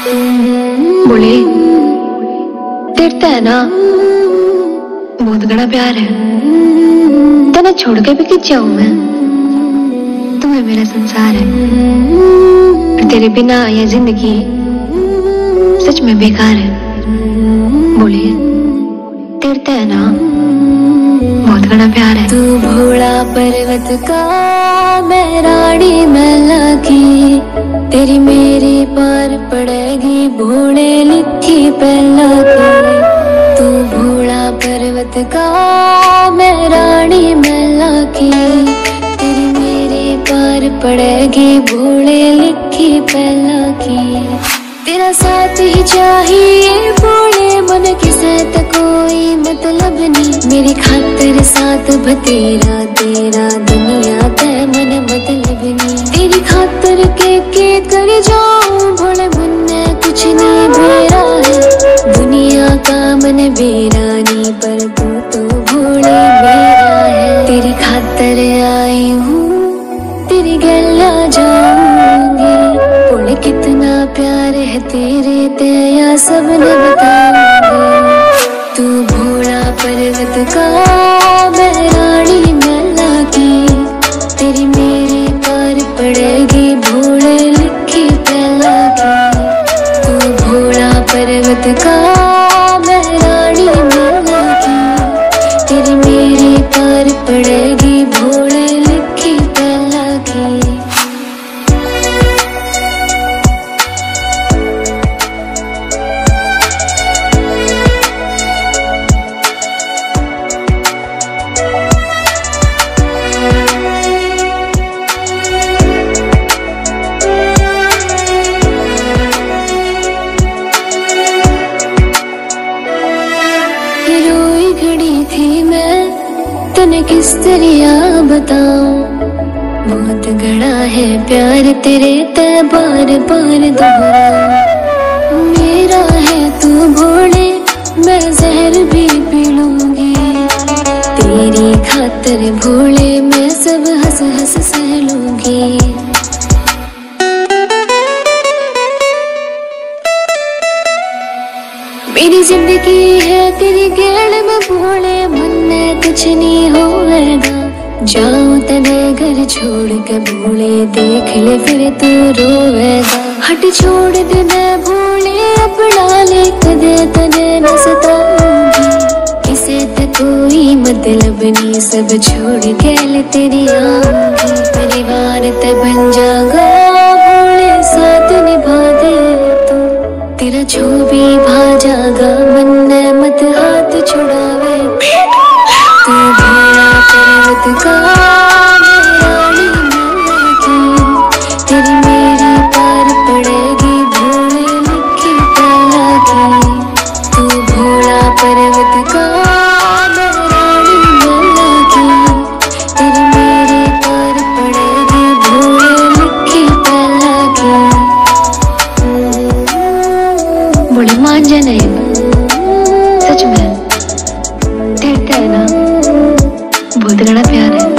बोले तेरता है ना बहुत घना प्यार है। तेने छोड़ के भी किस जाऊँ मैं। तुम्हें मेरा संसार है। तेरे बिना ये ज़िंदगी सच में बेकार है। बोले तेरता है ना बहुत घना प्यार है। तू भोला पर्वत का मैं रानी मैला की तेरी मेरी पार पड़ेगी भोले लिखी पहला की तू भोला पर्वत का मैं रानी मैला की। तेरी मेरी पार पड़ेगी भोले लिखी पहला की। तेरा साथ ही चाहिए भोले मन, किसे तो कोई मतलब नहीं। मेरी खातिर साथ बतेरा तेरा दुनिया ते मन मतलब का मन बेरा नहीं पर तू तो भोले मेरा है। तेरी खातिर आई हूँ, तेरी गला जाऊँगी। बोले कितना प्यार है तेरे तेया सबने बताऊँगी। तू भोला पर्वत का मैं मैला की। तेरी मेरी पार पड़ेगी भोले लिखी पहला की। तू भोला पर्वत का तने किस तरिया बताऊँ? बहुत गड़ा है प्यार तेरे ते बार बार दोहराऊं। मेरा है तू भोले मैं जहर भी पी लूँगी। तेरी खातर भोले मैं सब हंस हंस सह लूँगी। नहीं होएगा। जाऊँ तने घर छोड़ के भूले, देख ले फिर तू रोएगा। हट छोड़ दे मैं भूले अपना ले कदे तने मैं सताऊँगी किसे तो कोई मतलब नहीं, सब छोड़ के ले तेरी आऊँगी। मांझे नहीं सच में कहते हैं ना बहुत गणा प्यार है।